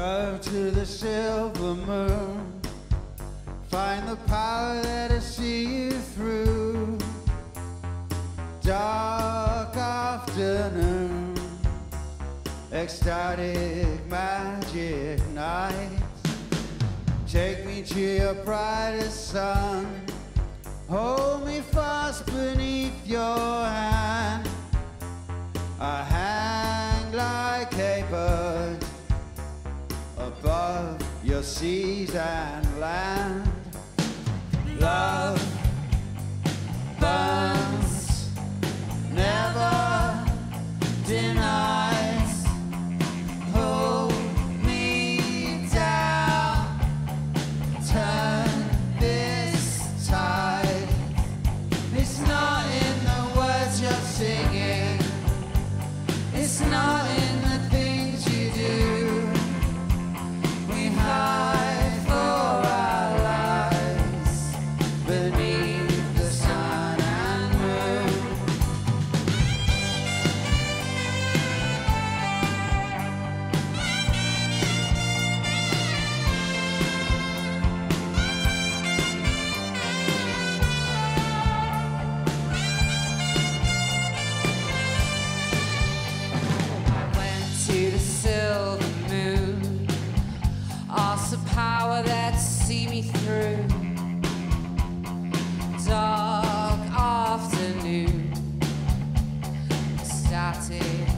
Go to the silver moon, find the power that'll see you through. Dark afternoon, ecstatic magic night. Take me to your brightest sun. Hold me fast beneath your hand. Your seas and land. Love party.